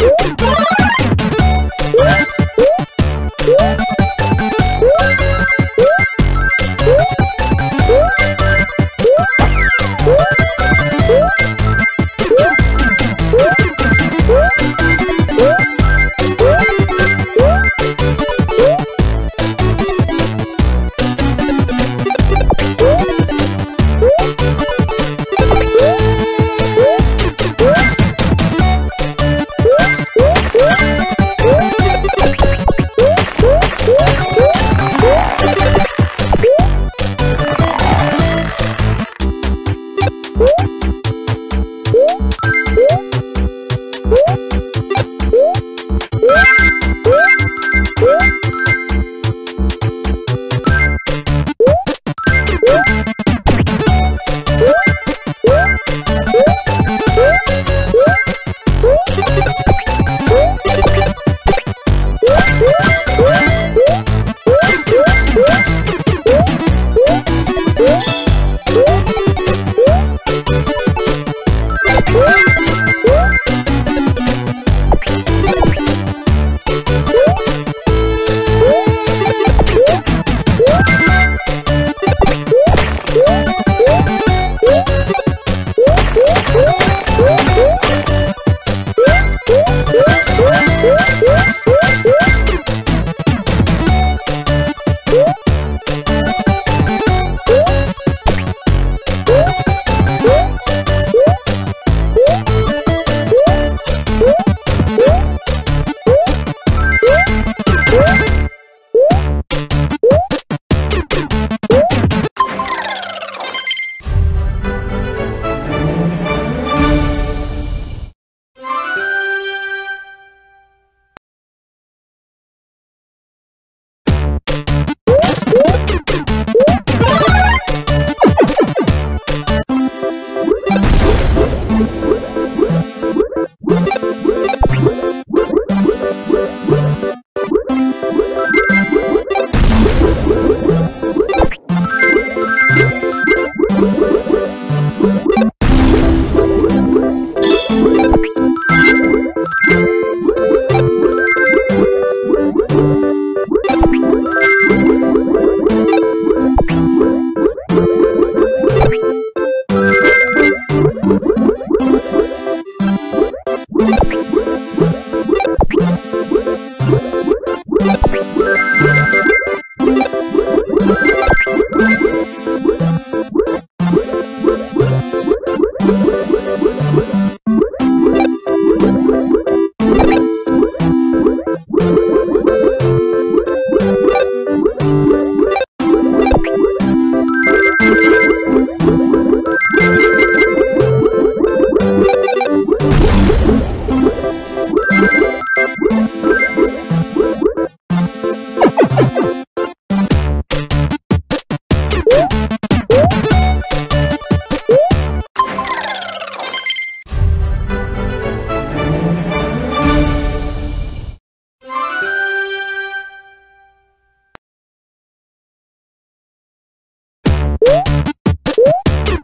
Woo!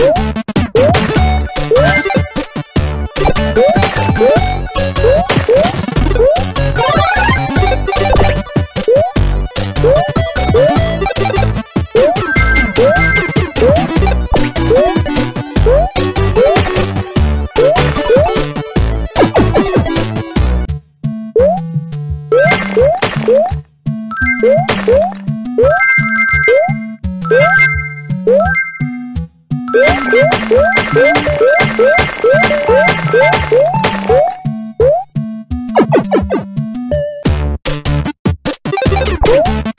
Woo! Woo!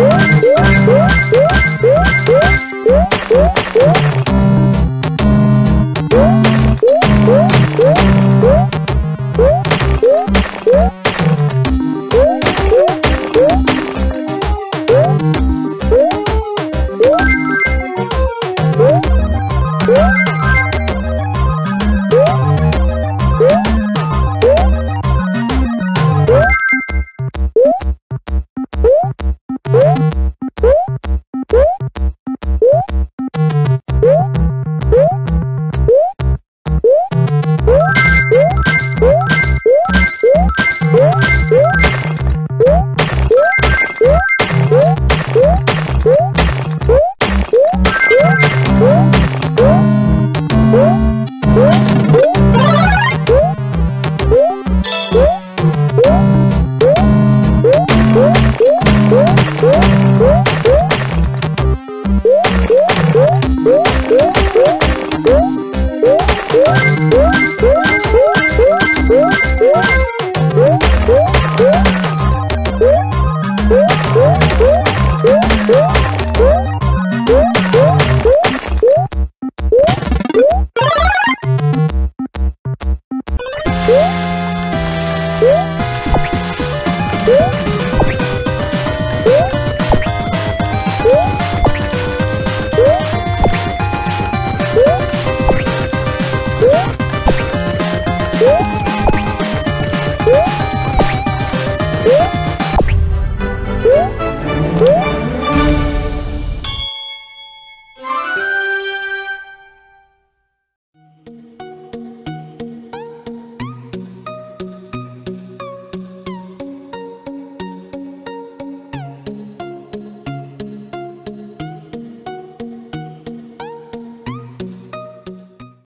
Woo! Woo! Woo! Woo! Woo!